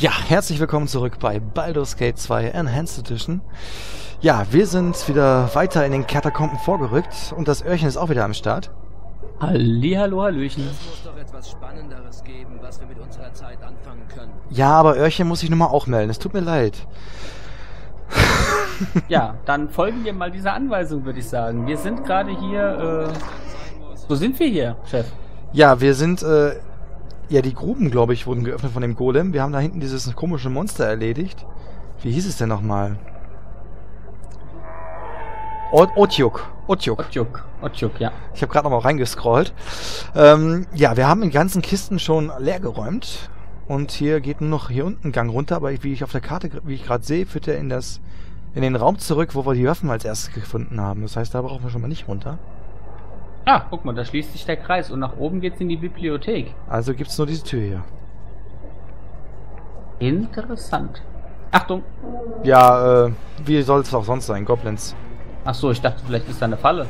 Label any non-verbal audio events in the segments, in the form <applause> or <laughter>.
Ja, herzlich willkommen zurück bei Baldur's Gate 2 Enhanced Edition. Ja, wir sind wieder weiter in den Katakomben vorgerückt und das Öhrchen ist auch wieder am Start. Hallihallo, Hallöchen. Es muss doch etwas Spannenderes geben, was wir mit unserer Zeit anfangen können. Ja, aber Öhrchen muss ich nun mal auch melden. Es tut mir leid. <laughs> Ja, dann folgen wir mal dieser Anweisung, würde ich sagen. Wir sind gerade hier, äh, wo sind wir hier, Chef? Ja, wir sind, äh, ja, die Gruben, glaube ich, wurden geöffnet von dem Golem. Wir haben da hinten dieses komische Monster erledigt. Wie hieß es denn nochmal? Ot- Otjuk. Otjuk. Otjuk, Otjuk, ja. Ich habe gerade noch mal reingescrollt. Ähm, ja, wir haben die ganzen Kisten schon leer geräumt. Und hier geht nur noch hier unten ein Gang runter, aber wie ich auf der Karte, wie ich gerade sehe, führt er in das in den Raum zurück, wo wir die Waffen als erstes gefunden haben. Das heißt, da brauchen wir schon mal nicht runter. Ah, guck mal, da schließt sich der Kreis und nach oben geht's in die Bibliothek. Also gibt's nur diese Tür hier. Interessant. Achtung! Ja, äh, wie soll es auch sonst sein? Goblins. Ach so, ich dachte, vielleicht ist da eine Falle.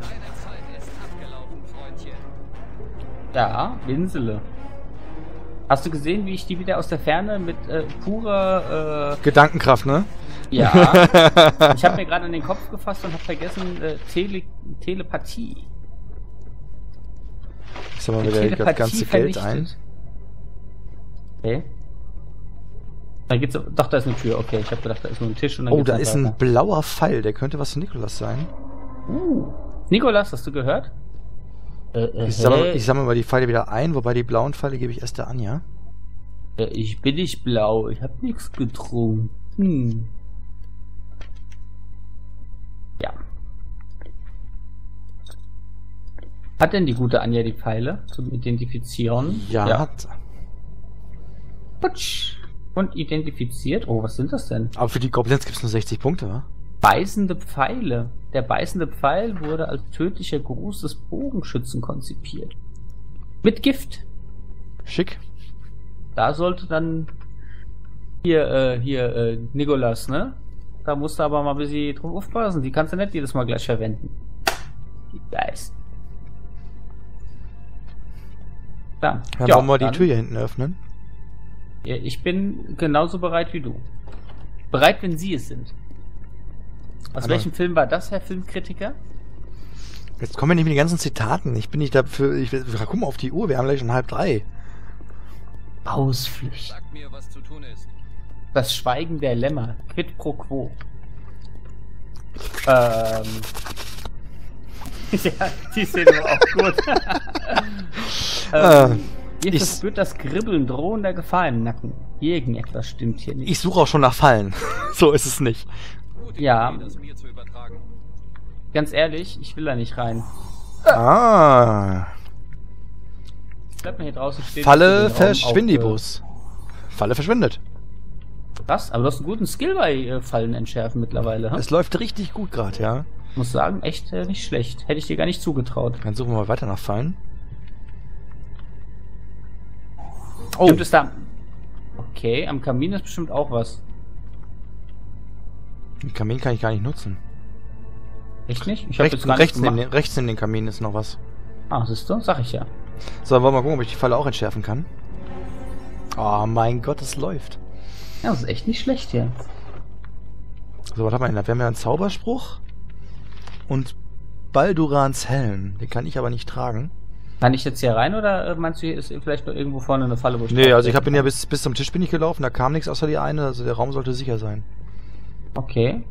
Deine Zeit ist abgelaufen, Freundchen. Ja, Winsele. Hast du gesehen, wie ich die wieder aus der Ferne mit äh, purer, Gedankenkraft, ne? Ja, <laughs> ich habe mir gerade an den Kopf gefasst und habe vergessen, äh, Tele Telepathie. Ich sag mal wieder das ganze Geld ein. Okay. Da geht's, doch, da ist eine Tür. Okay, ich habe gedacht, da ist nur ein Tisch und dann Oh, da ist ein weiter. blauer Pfeil. Der könnte was für Nikolas sein. Uh. Nikolas, hast du gehört? Äh, äh, Ich sammle, hä? ich sammle mal die Pfeile wieder ein, wobei die blauen Pfeile gebe ich erst der Anja. Äh, ich bin nicht blau, ich habe nichts getrunken. Hm. Ja. Hat denn die gute Anja die Pfeile zum Identifizieren? Ja, hat. Putsch. Und identifiziert. Oh, was sind das denn? Aber für die Goblins gibt's nur 60 Punkte, wa? Beißende Pfeile. Der beißende Pfeil wurde als tödlicher Gruß des Bogenschützen konzipiert. Mit Gift. Schick. Da sollte dann hier, äh, hier, äh, Nikolas, ne? Da musst du aber mal ein bisschen drauf aufpassen. Die kannst du nicht jedes Mal gleich verwenden. Die Geist. Da. Dann Ja, wollen wir die dann- Tür hier hinten öffnen. Ja, ich bin genauso bereit wie du. Bereit, wenn Sie es sind. Aus Aber- welchem Film war das, Herr Filmkritiker? Jetzt kommen wir nicht mit den ganzen Zitaten. Ich bin nicht dafür. Ich, gucken mal auf die Uhr. Wir haben gleich schon halb drei. Ausflücht. Sag mir, was zu tun ist. Das Schweigen der Lämmer. Quid pro quo. Ähm. <laughs> ja, die sind aber auch gut. Äh, <laughs> ähm, ihr ich- verspürt das Kribbeln drohender Gefahr im Nacken. Irgendetwas stimmt hier nicht. Ich suche auch schon nach Fallen. <laughs> so ist es nicht. Ja. Mir. Ganz ehrlich, ich will da nicht rein. Ah. Bleib mal hier draußen stehen. Falle verschwindibus. Falle verschwindet. Was? Aber du hast einen guten Skill bei äh, Fallen entschärfen mittlerweile. Hm? Es läuft richtig gut gerade, ja. Muss sagen, echt äh, nicht schlecht. Hätte ich dir gar nicht zugetraut. Dann suchen wir mal weiter nach Fallen. Oh, Stimmt es da? Okay, am Kamin ist bestimmt auch was. den Kamin kann ich gar nicht nutzen. Echt nicht? Ich habe Rechts, jetzt gar rechts, gemacht. den, rechts neben den Kamin ist noch was. Ah, siehst du? Sag ich ja. So, wollen wir mal gucken, ob ich die Falle auch entschärfen kann. Oh mein Gott, es läuft. Ja, das ist echt nicht schlecht hier. So, was haben wir denn da? Wir haben ja einen Zauberspruch und Baldurans Helm. Den kann ich aber nicht tragen. Kann ich jetzt hier rein oder äh, meinst du, hier ist vielleicht noch irgendwo vorne eine Falle, wo ich Nee, also ich bin ja bis, bis zum Tisch bin ich gelaufen, da kam nichts außer die eine, also der Raum sollte sicher sein. Okay.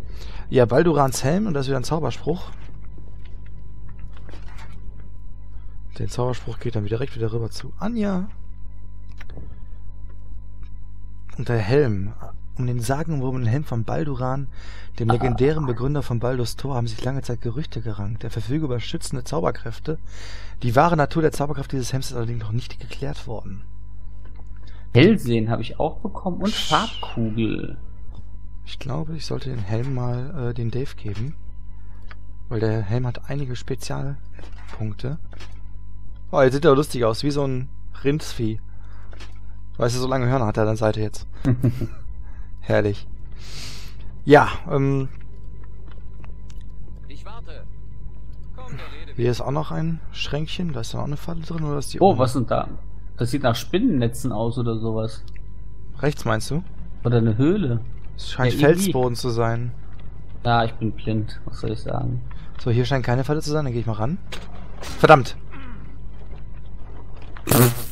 Ja, Baldurans Helm und das ist wieder ein Zauberspruch. Den Zauberspruch geht dann wieder direkt wieder rüber zu Anja. Und der Helm. Um den sagenumwobenen Helm von Balduran, dem legendären Begründer von Baldurs Tor, haben sich lange Zeit Gerüchte gerankt. Er verfüge über schützende Zauberkräfte. Die wahre Natur der Zauberkraft dieses Helms ist allerdings noch nicht geklärt worden. Hellsehen habe ich auch bekommen und Farbkugel. Ich glaube, ich sollte den Helm mal äh, den Dave geben. Weil der Helm hat einige Spezialpunkte. Oh, jetzt sieht er lustig aus, wie so ein Rindsvieh. Weißt du, so lange Hörner hat er an der Seite jetzt. <laughs> Herrlich. Ja, ähm, Ich warte. Komm, der Rede hier ist auch noch ein Schränkchen. Da ist dann auch eine Falle drin, oder ist die Oh, oben? was sind da? Das sieht nach Spinnennetzen aus oder sowas. Rechts meinst du? Oder eine Höhle. Es scheint Ja. Felsboden zu sein. Ja, ich bin blind. Was soll ich sagen? So, hier scheint keine Falle zu sein, dann gehe ich mal ran. Verdammt! <laughs>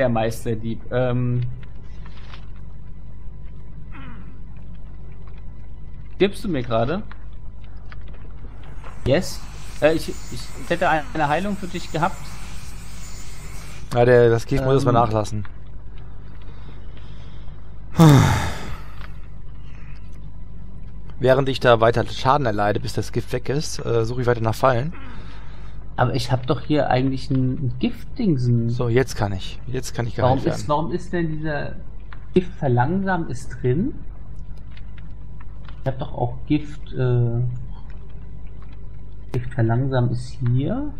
Der Meisterdieb. Ähm. Gibst du mir gerade? Yes. Äh, ich, ich hätte eine Heilung für dich gehabt. Ja, der, das Gift muss Ähm. erstmal nachlassen. Während ich da weiter Schaden erleide, bis das Gift weg ist, äh, suche ich weiter nach Fallen. Aber ich habe doch hier eigentlich ein, ein Giftdingsen. So, jetzt kann ich. Jetzt kann ich warum, geheilt ist, warum ist denn dieser Gift verlangsamt ist drin? Ich habe doch auch Gift. Äh, Gift verlangsamt ist hier.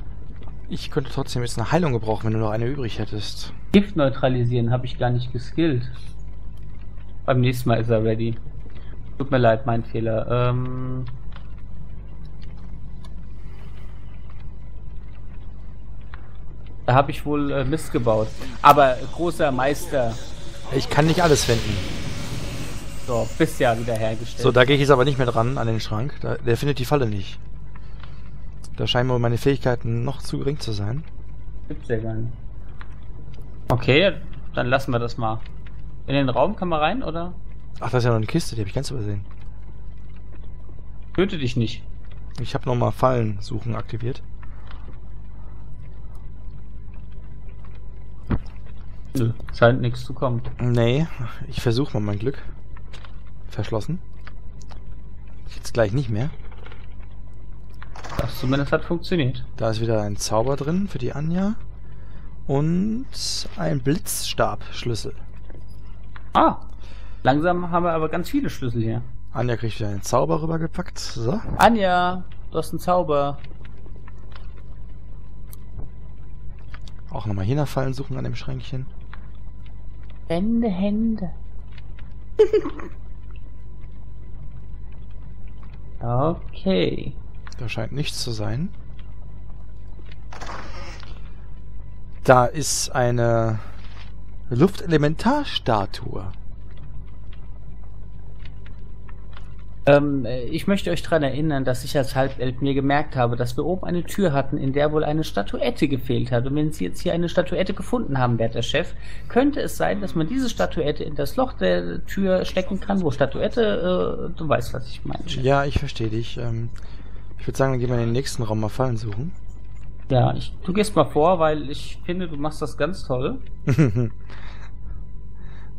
Ich könnte trotzdem jetzt eine Heilung gebrauchen, wenn du noch eine übrig hättest. Gift neutralisieren habe ich gar nicht geskillt. Beim nächsten Mal ist er ready. Tut mir leid, mein Fehler. Ähm. Da habe ich wohl äh, Mist gebaut. Aber großer Meister, Ich kann nicht alles finden. so, bist ja wieder hergestellt. So, da gehe ich jetzt aber nicht mehr dran an den Schrank. Da, der findet die Falle nicht. Da scheinen wohl meine Fähigkeiten noch zu gering zu sein. Gibt's ja gar nicht. Okay, dann lassen wir das mal. In den Raum kann man rein, oder? Ach, da ist ja noch eine Kiste, die habe ich ganz übersehen. Töte dich nicht. Ich habe nochmal Fallen suchen aktiviert. Nö, scheint nichts zu kommen. Nee, ich versuche mal mein Glück. Verschlossen. Jetzt gleich nicht mehr. Das zumindest hat funktioniert. Da ist wieder ein Zauber drin für die Anja. Und ein Blitzstabschlüssel. Ah, langsam haben wir aber ganz viele Schlüssel hier. Anja kriegt wieder einen Zauber rübergepackt. So. Anja, du hast einen Zauber. Auch nochmal hier nach Fallen suchen an dem Schränkchen. Hände, Hände. <laughs> okay. Da scheint nichts zu sein. Da ist eine Luftelementarstatue. Ähm, äh, ich möchte euch daran erinnern, dass ich als Halbelf mir gemerkt habe, dass wir oben eine Tür hatten, in der wohl eine Statuette gefehlt hat. Und wenn Sie jetzt hier eine Statuette gefunden haben, werter Chef, könnte es sein, dass man diese Statuette in das Loch der Tür stecken kann, wo Statuette, äh, du weißt, was ich meine. Chef. Ja, ich verstehe dich. Ähm, ich würde sagen, dann gehen wir in den nächsten Raum mal Fallen suchen. Ja, ich, du gehst mal vor, weil ich finde, du machst das ganz toll. <laughs>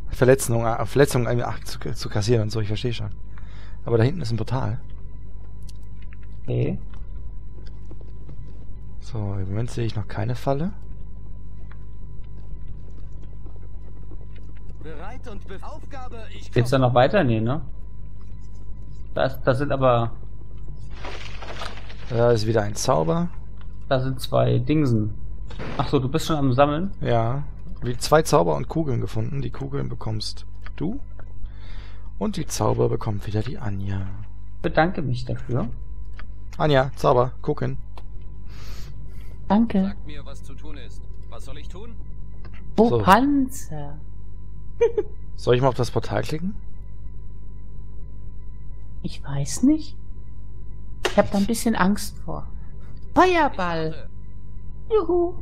Verletzung, äh, Verletzung äh, ach, zu, zu kassieren und so, ich verstehe schon. Aber da hinten ist ein Portal. Okay. So, im Moment sehe ich noch keine Falle. Bereit und be Aufgabe, ich Geht's da noch weiter? Nee, ne? Da, ist, da sind aber, Da ist wieder ein Zauber. da sind zwei Dingsen. Ach so, du bist schon am Sammeln? Ja. Wie zwei Zauber und Kugeln gefunden. Die Kugeln bekommst du. Und die Zauber bekommt wieder die Anja. Bedanke mich dafür. Anja, Zauber, gucken. Danke. Sag mir, was zu tun ist. Was soll ich tun? Oh, So. Panzer. <laughs> Soll ich mal auf das Portal klicken? Ich weiß nicht. Ich habe da ein bisschen Angst vor. Feuerball. Juhu.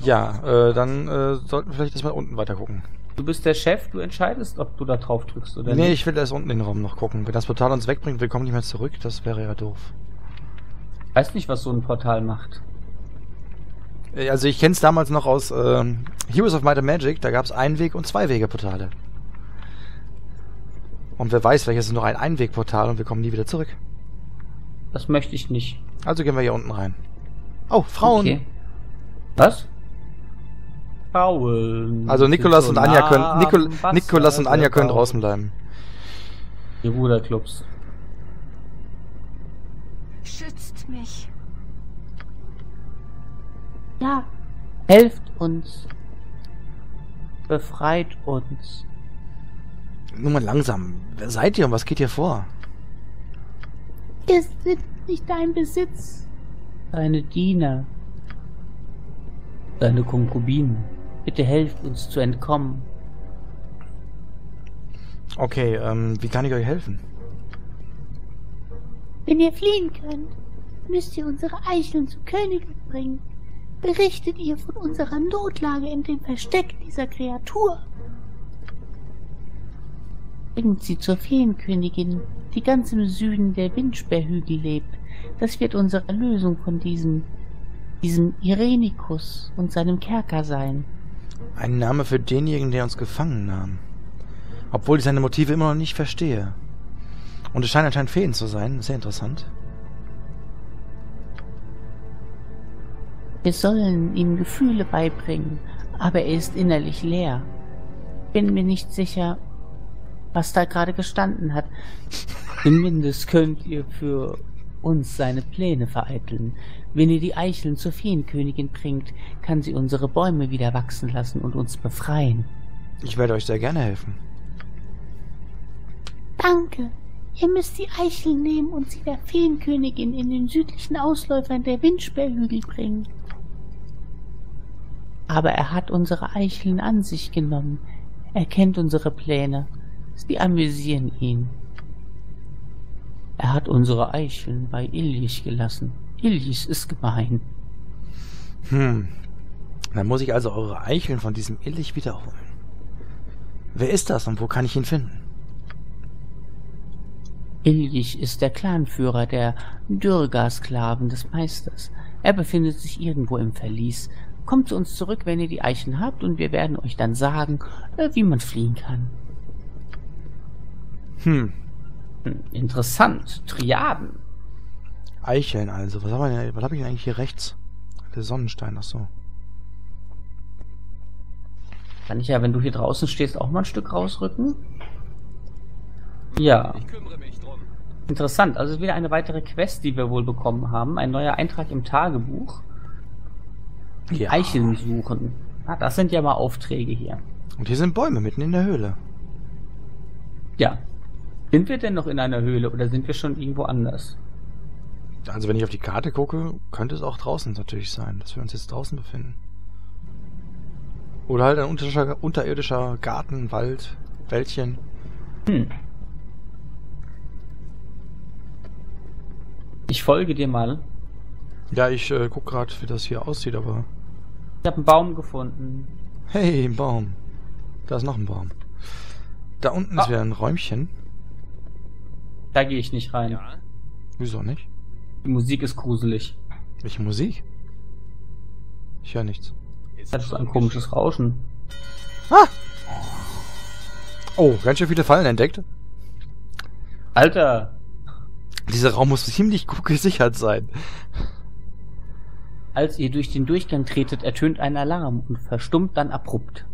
Ja, äh, dann äh, sollten wir vielleicht erstmal unten weiter gucken. Du bist der Chef, du entscheidest, ob du da drauf drückst oder nee, nicht. ich will erst unten in den Raum noch gucken. Wenn das Portal uns wegbringt, wir kommen nicht mehr zurück, das wäre ja doof. Ich weiß nicht, was so ein Portal macht. Äh, Also ich kenne es damals noch aus ähm, Heroes of Might and Magic, da gab es Einweg- und Zweiwege-Portale. Und wer weiß, vielleicht ist es noch ein Einwegportal und wir kommen nie wieder zurück. Das möchte ich nicht. Also gehen wir hier unten rein. Oh, Frauen! Okay. Was? Frauen. Also Nikolas und Anja können Nikol Nikolas und Anja können draußen bleiben. Die Ruderclubs. Schützt mich. Ja. Helft uns. Befreit uns. Nur mal langsam. Wer seid ihr und was geht hier vor? Wir sind nicht dein Besitz. Deine Diener. Seine Konkubinen. Bitte helft uns zu entkommen. Okay, ähm, wie kann ich euch helfen? Wenn ihr fliehen könnt, müsst ihr unsere Eicheln zu Königen bringen. Berichtet ihr von unserer Notlage in dem Versteck dieser Kreatur. Bringt sie zur Feenkönigin, die ganz im Süden der Windsperrhügel lebt. Das wird unsere Erlösung von diesem, diesem Irenikus und seinem Kerker sein. Ein Name für denjenigen, der uns gefangen nahm. Obwohl ich seine Motive immer noch nicht verstehe. Und es scheint anscheinend Feen zu sein. Sehr interessant. Wir sollen ihm Gefühle beibringen, aber er ist innerlich leer. Bin mir nicht sicher, was da gerade gestanden hat. <laughs> Zumindest könnt ihr für uns seine Pläne vereiteln. Wenn ihr die Eicheln zur Feenkönigin bringt, kann sie unsere Bäume wieder wachsen lassen und uns befreien. Ich werde euch sehr gerne helfen. Danke. Ihr müsst die Eicheln nehmen und sie der Feenkönigin in den südlichen Ausläufern der Windsperrhügel bringen. Aber er hat unsere Eicheln an sich genommen. Er kennt unsere Pläne. Sie amüsieren ihn. Er hat unsere Eicheln bei Iljich gelassen. Iljich ist gemein. Hm. Dann muss ich also eure Eicheln von diesem Illich wiederholen. Wer ist das und wo kann ich ihn finden? Iljich ist der Clanführer der Dürga-Sklaven des Meisters. Er befindet sich irgendwo im Verlies. Kommt zu uns zurück, wenn ihr die Eichen habt, und wir werden euch dann sagen, äh, wie man fliehen kann. Hm. Hm, Interessant. Triaden. Eicheln also. Was, haben wir denn, was habe ich denn eigentlich hier rechts? Der Sonnenstein, ach so. Kann ich ja, wenn du hier draußen stehst, auch mal ein Stück rausrücken? Ja. Ich kümmere mich drum. Interessant. Also wieder eine weitere Quest, die wir wohl bekommen haben. Ein neuer Eintrag im Tagebuch. Ja. Eicheln suchen. Ah, das sind ja mal Aufträge hier. Und hier sind Bäume mitten in der Höhle. Ja. Sind wir denn noch in einer Höhle oder sind wir schon irgendwo anders? Also wenn ich auf die Karte gucke, könnte es auch draußen natürlich sein, dass wir uns jetzt draußen befinden. Oder halt ein unterirdischer, unterirdischer Garten, Wald, Wäldchen. Hm. Ich folge dir mal. Ja, ich äh, guck gerade, wie das hier aussieht, aber... Ich habe einen Baum gefunden. Hey, ein Baum. Da ist noch ein Baum. Da unten Ah. ist wieder ein Räumchen. Da gehe ich nicht rein. Ja? Wieso nicht? Die Musik ist gruselig. Welche Musik? Ich höre nichts. Ist Das ist ein komisches Rauschen. Oh, ganz schön viele Fallen entdeckt. Alter, Dieser Raum muss ziemlich gut gesichert sein. als ihr durch den Durchgang tretet, ertönt ein Alarm und verstummt dann abrupt.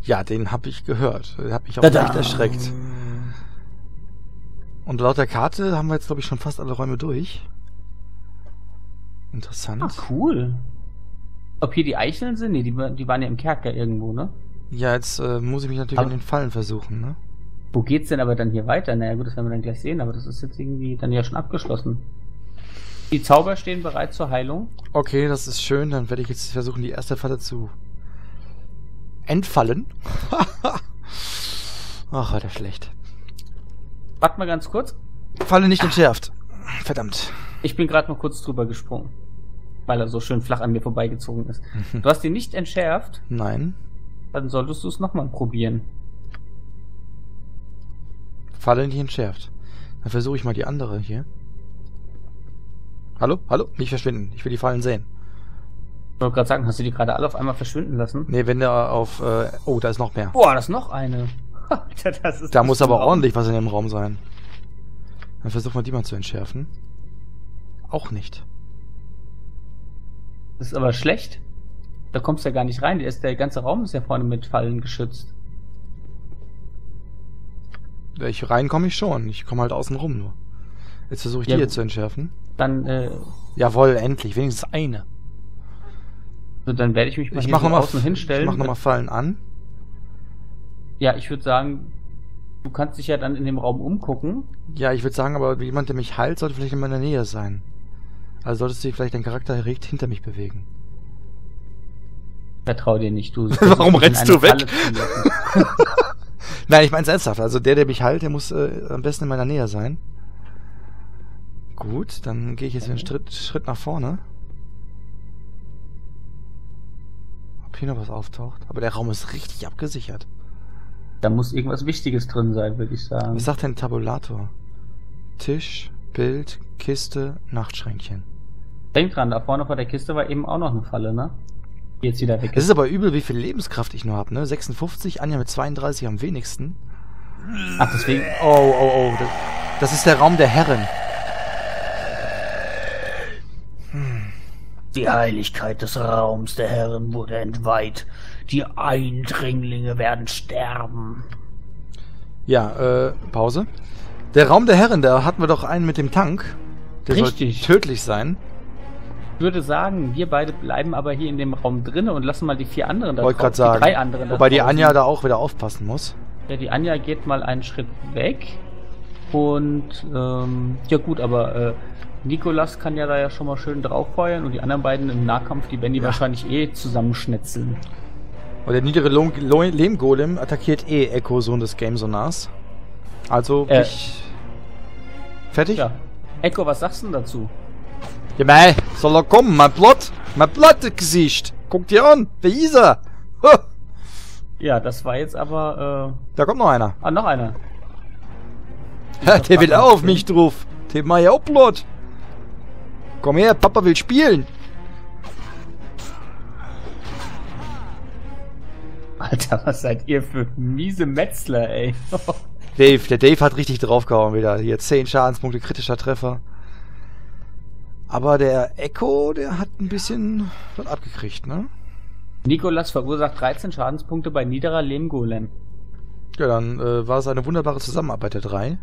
Ja, den habe ich gehört. Den habe ich auch Tada. leicht erschreckt. Und laut der Karte haben wir jetzt, glaube ich, schon fast alle Räume durch. Interessant. Ah, cool. Ob hier die Eicheln sind? Nee, die, die waren ja im Kerker irgendwo, ne? Ja, jetzt äh, muss ich mich natürlich Aber- an den Fallen versuchen, ne? Wo geht's denn aber dann hier weiter? Naja, gut, das werden wir dann gleich sehen, aber das ist jetzt irgendwie dann ja schon abgeschlossen. Die Zauber stehen bereit zur Heilung. Okay, das ist schön. Dann werde ich jetzt versuchen, die erste Falle zu entfallen. <laughs> Ach, war der schlecht. Warte mal ganz kurz. Falle nicht entschärft. Verdammt. Ich bin gerade mal kurz drüber gesprungen. Weil er so schön flach an mir vorbeigezogen ist. <laughs> Du hast ihn nicht entschärft, Nein. dann solltest du es nochmal probieren. Falle nicht entschärft. Dann versuche ich mal die andere hier. Hallo? Hallo? Nicht verschwinden. Ich will die Fallen sehen. Ich wollte gerade sagen, hast du die gerade alle auf einmal verschwinden lassen? Nee, wenn der auf... Äh, oh, da ist noch mehr. Boah, das ist noch eine. <laughs> Alter, das ist Da muss aber ordentlich was in dem Raum sein. Dann versuchen wir die mal zu entschärfen. Auch nicht. Das ist aber schlecht. Da kommst du ja gar nicht rein. Der, ist, der ganze Raum ist ja vorne mit Fallen geschützt. Ich rein komme ich schon. Ich komme halt außen rum nur. Jetzt versuche ich Ja, die hier zu entschärfen. Dann, äh, Jawohl, endlich. Wenigstens eine. also dann werde ich mich mal Ich hier mache so nochmal außen hinstellen. mach noch mal Fallen an. Ja, ich würde sagen, du kannst dich ja dann in dem Raum umgucken. Ja, ich würde sagen, aber jemand, der mich heilt, sollte vielleicht in meiner Nähe sein. Also solltest du vielleicht deinen Charakter direkt hinter mich bewegen. Vertrau dir nicht, du. <laughs> Warum rennst du weg? <laughs> Nein, ich meine ernsthaft. Also der, der mich heilt, der muss äh, am besten in meiner Nähe sein. Gut, dann gehe ich jetzt wieder einen Schritt, Schritt nach vorne. Ob hier noch was auftaucht. Aber der Raum ist richtig abgesichert. Da muss irgendwas Wichtiges drin sein, würde ich sagen. Was sagt denn Tabulator? Tisch, Bild, Kiste, Nachtschränkchen. Denk dran, da vorne vor der Kiste war eben auch noch eine Falle, ne? Die jetzt wieder weg Es ist aber übel, wie viel Lebenskraft ich nur habe, ne? 56, Anja mit 32 am wenigsten. Ach, deswegen. Oh, oh, oh. Das, das ist der Raum der Herren. Die Heiligkeit des Raums der Herren wurde entweiht. Die Eindringlinge werden sterben. Ja, äh, Pause. Der Raum der Herren, da hatten wir doch einen mit dem Tank. Der Richtig. soll tödlich sein. Ich würde sagen, wir beide bleiben aber hier in dem Raum drinnen und lassen mal die vier anderen da Wollte gerade sagen. Die drei anderen Wobei die. Anja da auch wieder aufpassen muss. Ja, die Anja geht mal einen Schritt weg. Und, ähm, ja gut, aber äh, Nikolas kann ja da ja schon mal schön drauffeuern und die anderen beiden im Nahkampf, die werden die Ja. wahrscheinlich eh zusammenschnetzeln. Und der niedere Lehmgolem attackiert eh Echo, Sohn des Gamesonars. Also, Äh. ich... Fertig? Ja. Echo, was sagst du denn dazu? Ja, mei, soll er kommen, mein Plot, mein Platte-Gesicht. Guck dir an, wer ist er? Ha, Ja, das war jetzt aber, da kommt noch einer. äh, ah, noch einer. Der will auch auf mich drauf. Der mach ja Plot. Komm her, Papa will spielen. Alter, was seid ihr für miese Metzler, ey. <laughs> Dave, der Dave hat richtig draufgehauen wieder. Hier 10 Schadenspunkte, kritischer Treffer. Aber der Echo, der hat ein bisschen was abgekriegt, ne? Nikolas verursacht 13 Schadenspunkte bei niederer Lehmgolem. Ja, dann äh, war es eine wunderbare Zusammenarbeit der drei.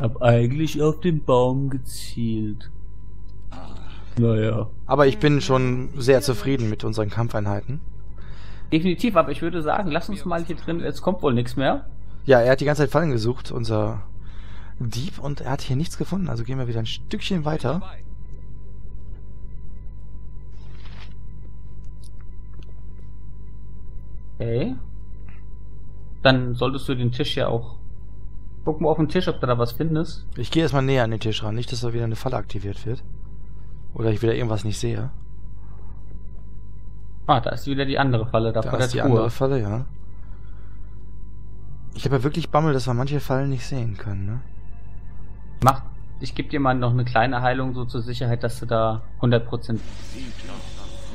Hab eigentlich auf den Baum gezielt. Naja. Aber ich bin schon sehr zufrieden mit unseren Kampfeinheiten. Definitiv, aber ich würde sagen, lass uns mal hier drin, jetzt kommt wohl nichts mehr. Ja, er hat die ganze Zeit Fallen gesucht, unser Dieb, und er hat hier nichts gefunden. Also gehen wir wieder ein Stückchen weiter. Okay. Dann solltest du den Tisch ja auch. Guck mal auf den Tisch, ob du da was findest. Ich gehe erstmal näher an den Tisch ran, nicht, dass da wieder eine Falle aktiviert wird. Oder ich wieder irgendwas nicht sehe. Ah, da ist wieder die andere Falle, da, Da ist die Truhe. andere Falle, ja. Ich habe ja wirklich Bammel, dass wir manche Fallen nicht sehen können, ne? Mach, ich gebe dir mal noch eine kleine Heilung so zur Sicherheit, dass du da 100%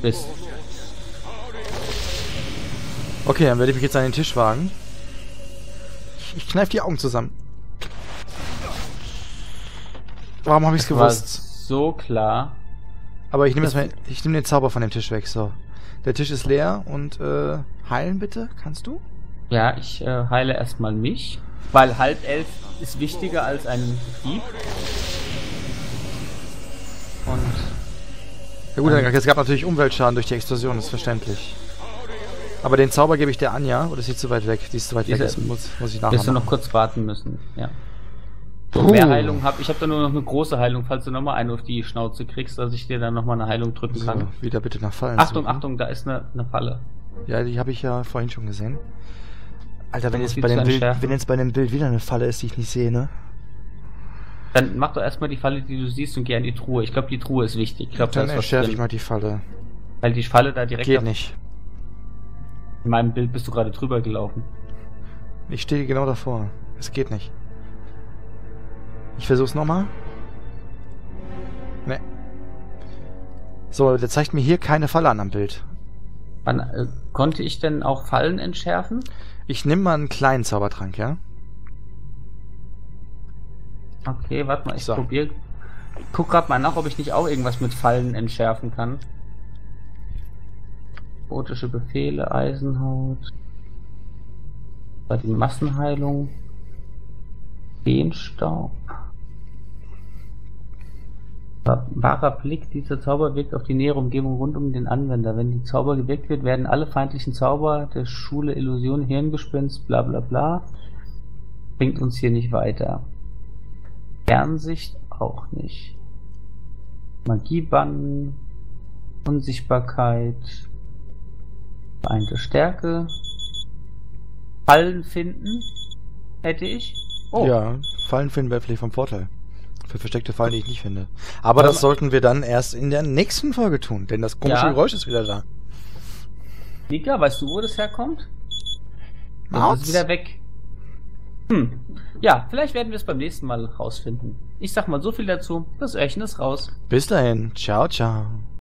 bist. Okay, dann werde ich mich jetzt an den Tisch wagen. Ich, ich kneif die Augen zusammen. Warum habe ich es War gewusst? so klar. Aber ich nehme nehme den Zauber von dem Tisch weg, so. Der Tisch ist leer und äh, heilen bitte, kannst du? Ja, ich äh, heile erstmal mich, weil halb elf ist wichtiger als ein Dieb. Und Ja gut, es gab natürlich Umweltschaden durch die Explosion, ist verständlich. Aber den Zauber gebe ich der Anja, oder ist sie zu weit weg? Die ist zu weit weg, das muss, muss ich nachher wirst du noch kurz warten müssen. Ja. Puh. mehr Heilung hab ich. habe da nur noch eine große Heilung, falls du nochmal eine auf die Schnauze kriegst, dass ich dir dann nochmal eine Heilung drücken So, kann. wieder bitte nach Fallen Achtung, suchen. Achtung, da ist eine, eine Falle. Ja, die habe ich ja vorhin schon gesehen. Alter, wenn Da jetzt, bei dem Bild, wenn jetzt bei dem Bild wieder eine Falle ist, die ich nicht sehe, ne? Dann mach doch erstmal die Falle, die du siehst, und geh an die Truhe. Ich glaube, die Truhe ist wichtig. Ich glaube, da Dann ist was entschärfe drin. ich mal die Falle. Weil die Falle da direkt Geht nicht. In meinem Bild bist du gerade drüber gelaufen. Ich stehe genau davor. Es geht nicht. Ich versuch's nochmal. Ne. So, der zeigt mir hier keine Falle an am Bild. Wann, äh, konnte ich denn auch Fallen entschärfen? Ich nehme mal einen kleinen Zaubertrank, ja? Okay, warte mal, ich So. probier. Ich guck grad mal nach, ob ich nicht auch irgendwas mit Fallen entschärfen kann. Botische Befehle, Eisenhaut. Bei die Massenheilung. Feenstaub. Wahrer Blick, dieser Zauber wirkt auf die nähere Umgebung rund um den Anwender. Wenn die Zauber gewirkt wird, werden alle feindlichen Zauber der Schule Illusion, Hirngespinst, bla bla bla. Bringt uns hier nicht weiter. Fernsicht auch nicht. Magiebann. Unsichtbarkeit. Vereinte Stärke. Fallen finden. Hätte ich. Oh, Ja, Fallen finden wäre vielleicht vom Vorteil. Für versteckte Fallen, die ich nicht finde. Aber Aber- das sollten wir dann erst in der nächsten Folge tun, denn das komische Ja. Geräusch ist wieder da. Nika, weißt du, wo das herkommt? Das ist wieder weg. Hm. Ja, vielleicht werden wir es beim nächsten Mal rausfinden. Ich sag mal so viel dazu. Das Öhrchen ist raus. Bis dahin. Ciao, ciao.